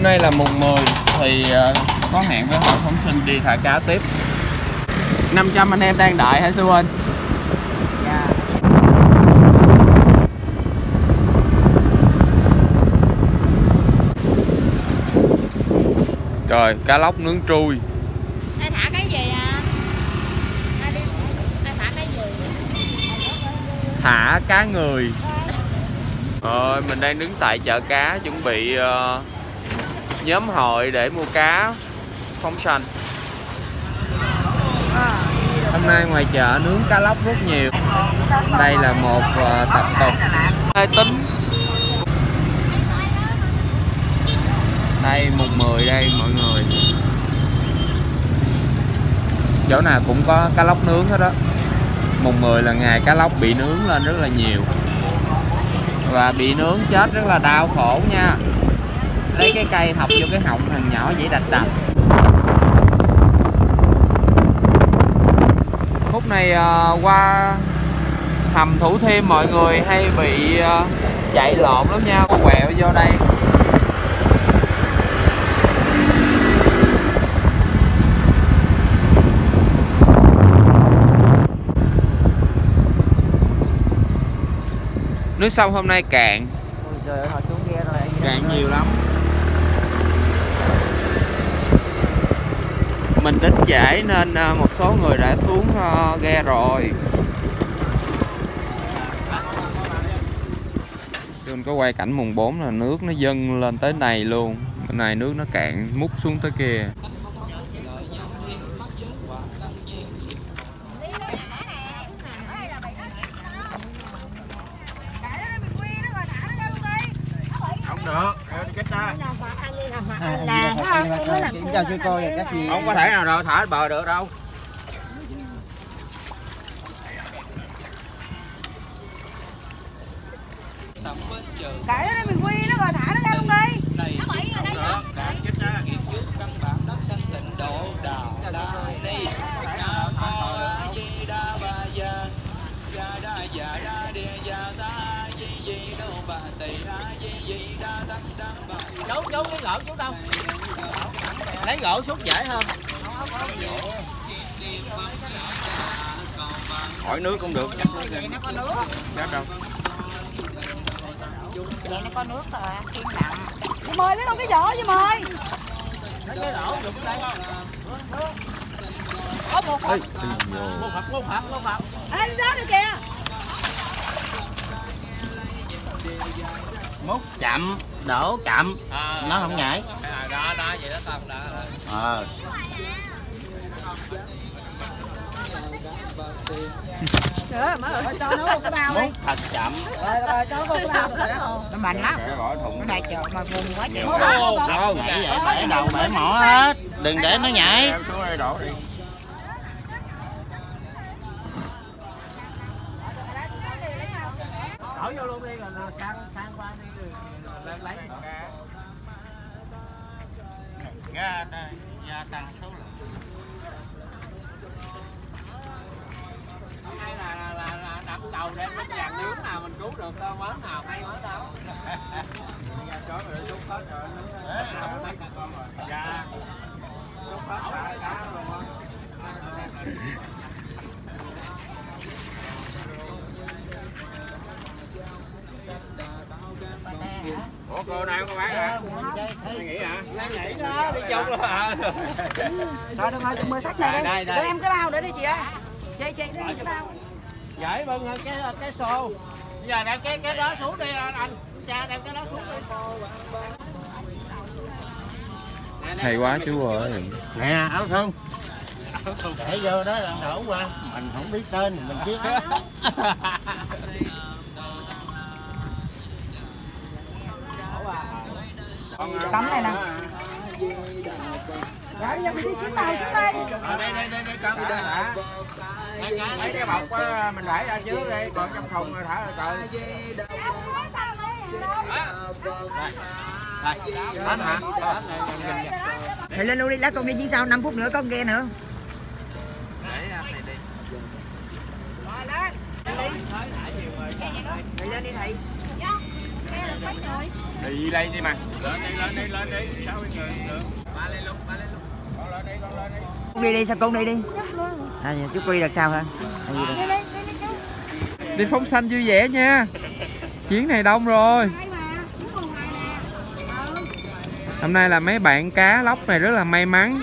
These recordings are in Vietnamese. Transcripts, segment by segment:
Hôm nay là mùng 10 thì ờ, có hẹn với hội phóng sinh đi thả cá tiếp 500 anh em đang đợi hả Sư Huynh? Dạ. Trời, cá lóc nướng trui Ai thả cái gì à? Ai đi ai thả cái gì? Thả cá người Rồi, mình đang đứng tại chợ cá chuẩn bị ờ, nhóm hội để mua cá phóng sanh. Hôm nay ngoài chợ nướng cá lóc rất nhiều. Đây là một ờ, tập tục. Hai tính. Đây mùng 10 đây, mọi người. Chỗ nào cũng có cá lóc nướng hết đó Mùng 10 là ngày cá lóc bị nướng lên rất là nhiều. Và bị nướng chết rất là đau khổ nha. Lấy cái cây thọc vô cái họng thằng nhỏ vậy đạch đạch. Khúc này ờ, qua hầm Thủ Thiêm mọi người hay bị ờ, chạy lộn lắm nha. Quẹo vô đây. Nước sông hôm nay cạn. Ôi trời ơi, họ xuống ghe rồi. Cạn nhiều lắm Mình đến trễ nên ờ, một số người đã xuống ờ, ghe rồi. Mình có quay cảnh mùng 4 là nước nó dâng lên tới này luôn. Bên này nước nó cạn, mút xuống tới kia không được theo đi cách xa Là Xin chào sư cô và các chị. không có thể nào đâu thả bờ được đâu Cãi nó mình quy nó rồi thả nó ra luôn đi. đã chết ra kịp trước căn bản đất sanh tịnh độ đà la ni chú chú lấy gỗ chú đâu lấy gỗ xúc dễ hơn hỏi nước cũng được Vậy nó có nước. chết đâu Vậy nó có nước rồi, kim đậm. Chị mời lấy đâu cái vỏ chị mời. lấy cái gỗ dùng đây có một phật một phật một phật một phật Ê đi đó đi kìa. Múc chậm đổ chậm. Nó không nhảy. À, đó đó vậy đó con đó, đó. ờ. Trời mở rồi cho nó một cái bao đi. múc thật chậm. Rồi rồi cho nó một cái bao rồi đó. Nó mạnh lắm. để bỏ thùng. Nó đại trượt mà vùng quá trời. Không nhảy vậy bể đầu bể mỏ hết. Đừng để nó nhảy. Xuống đây đổ đi sang sang qua đi rồi lên lấy gia gia tăng số lượng hôm nay là là là, là đập đầu đem cái vàng nướng nào mình cứu được con món nào hay món đâu ra chó rồi chút hết rồi nào mấy con rồi dạ chút hết cả cá rồi á cô này có bán hả? Mày nghĩ hả? đang nhảy đó đi chung luôn à Rồi được rồi, chị mời sách này Đây, đi. đây, đây. Cho em cái bao nữa đi chị ơi. Chị chị đi cái bao. giải vâng cái cái xô giờ đem cái cái đó xuống đi anh anh cha đem cái đó xuống đi Hay quá chú ơi Nè áo thun Để vô đó là đổ qua Mình không biết tên mình biết Tấm này nè. Rồi giờ mình đi kiếm tàu xuống đây. Ờ, đây đây đây đây con thả thả lấy cái bọc á, mình để ra trước đi còn trong thùng rồi thả đây hết hả này nhìn nè. Thì lên luôn đi, lát con đi chuyến sau 5 phút nữa có con ghe nữa. để anh này đi Rồi lên. Đi. Rồi lên đi thầy. Đi đây đi mà. Lên đi lên đi lên đi sáu mươi người được ba lên luôn ba lên luôn con lên đi con lên đi Con đi đi sao con đi đi à, dạ, chú. Cô đi đằng sau hả à, gì đây? đi phóng xanh vui vẻ nha. Chuyến này đông rồi. Hôm nay là mấy bạn cá lóc này rất là may mắn.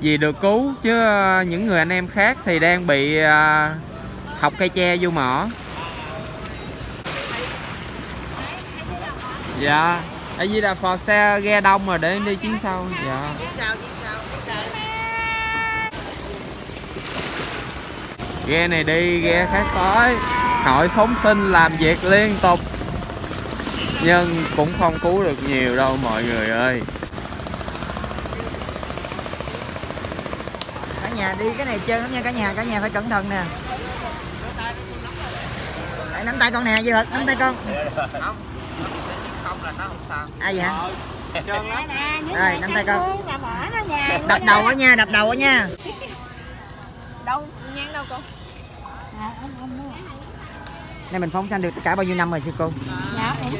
Vì được cứu chứ ờ, những người anh em khác thì đang bị ờ, học cây tre vô mỏ dạ. Ở dưới là phò xe ghe đông rồi để em đi chuyến sau. Dạ. Ghe này đi ghe khác tới. Hội phóng sinh làm việc liên tục. Nhưng cũng không cứu được nhiều đâu mọi người ơi. Cả nhà đi cái này trơn lắm nha cả nhà cả nhà phải cẩn thận nè. Nắm tay con nè Duy Thực nắm tay con không là nó không sao. Ai vậy? Hả nè những Rồi, nắm tay con. đập đầu á nha đập đầu á nha. Đâu nhang đâu con nay mình phóng sanh được cả bao nhiêu năm rồi sư cô? Dạ cũng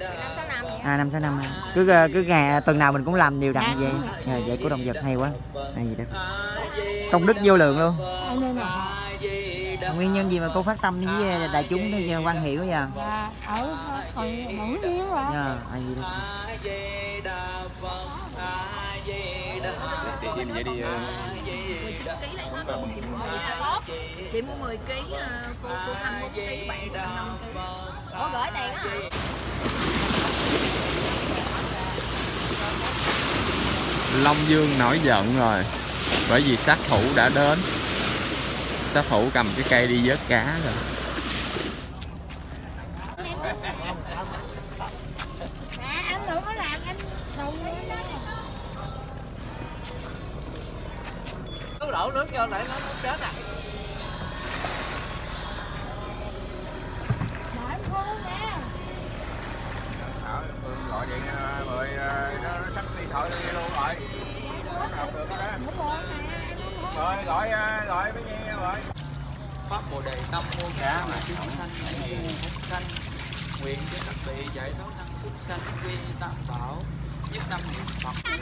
năm sáu năm vậy à năm sáu năm cứ ờ, cứ ngày tuần nào mình cũng làm đều đặn vậy. à, vậy của động vật hay quá. Này gì đó. Công đức vô lượng luôn nguyên nhân gì mà cô phát tâm với đại chúng giờ quan hiểu vậy dạ ở hồi mũi hiếu rồi. À, à gì đó? Chị mình vậy đi ký lại hết luôn chị mua tốt chị mua 10 kg cô cô thanh 1 kg bạn cô thanh 5 kg ủa gửi tiền á hả? Long Dương nổi giận rồi bởi vì sát thủ đã đến sát thủ cầm cái cây đi vớt cá rồi. Đổ nước vô lại nó nó chết à đợi gọi điện mời ờ, nó sắp đi thợ đi luôn rồi học được đó. Rồi gọi ờ, gọi mới nghe pháp bồ đề tâm mô cả mà chúng sanh nguyện phúc sanh nguyện cho các vị giải thoát thân xuất sanh quy tam bảo nhất năm niệm phật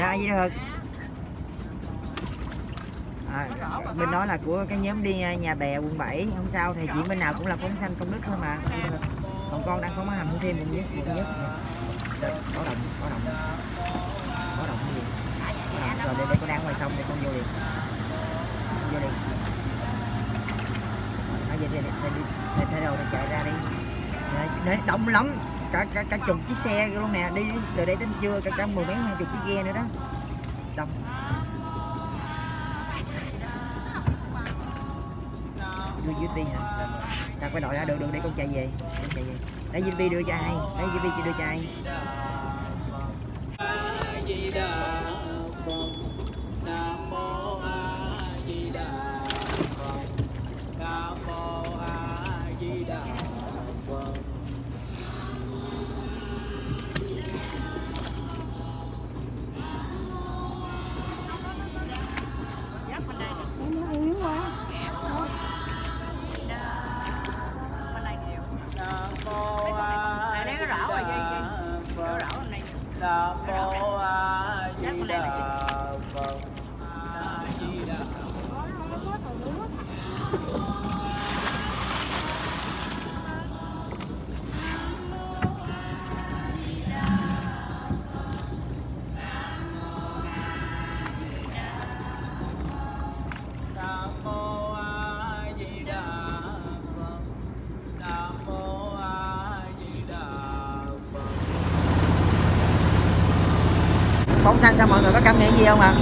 dạ Duy Thực à, bên đó là của cái nhóm đi à, nhà bè quận 7 không sao thì chị bên nào cũng là phóng sanh công đức thôi mà. Còn con đang có má hầm thủ thêm quận nhất quận nhất. Có động có động có động gì? Rồi để, để con đang ngoài sông để con vô liền. Vô liền. Nói vậy thì thì đi thì thay đồ thì chạy ra đi. Đấy, đấy, đông lắm cả cả cả chục chiếc xe luôn nè. Đi từ đây đến trưa, cả cả mười mấy, hai chục chiếc ghe nữa đó. Đông. Đưa dưới đi hả? Ta phải đội ra được được để con chạy về, con chạy về. Lấy dưới Vi đưa cho ai? Lấy dưới Vi chỉ đưa cho ai? Sanh sao mọi người có cảm nghĩ gì không ạ?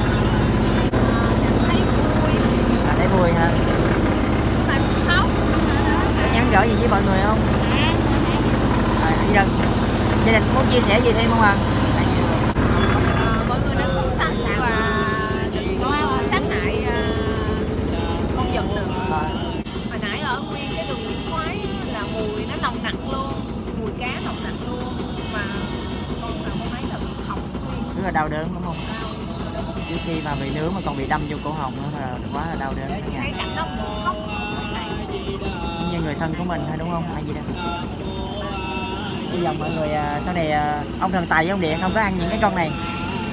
Thấy vui à, thấy vui khóc có nhắn gửi gì với mọi người không? À, đình gia đình muốn chia sẻ gì thêm không ạ? À, hồi nãy ở nguyên cái đường Nguyễn Khoái là mùi nó nồng nặc luôn mùi cá nồng nặc luôn là đau đớn đúng không? Trước khi mà bị nướng mà còn bị đâm vô cổ họng nữa là quá là đau đớn Giống như người thân của mình thôi đúng không? Ai gì đâu bây giờ mọi người à, sau này à, ông thần tài với ông điện không có ăn những cái con này.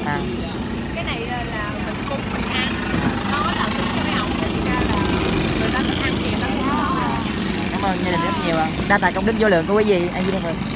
À, cái này là, là mình cúng mình ăn. Nó là cúng cho mấy ổng thì ra là người ta thích ăn gì người ta cũng cảm ơn gia đình rất nhiều ạ. Đa tài công đức vô lượng của quý vị. Anh Duy Đăng Vượng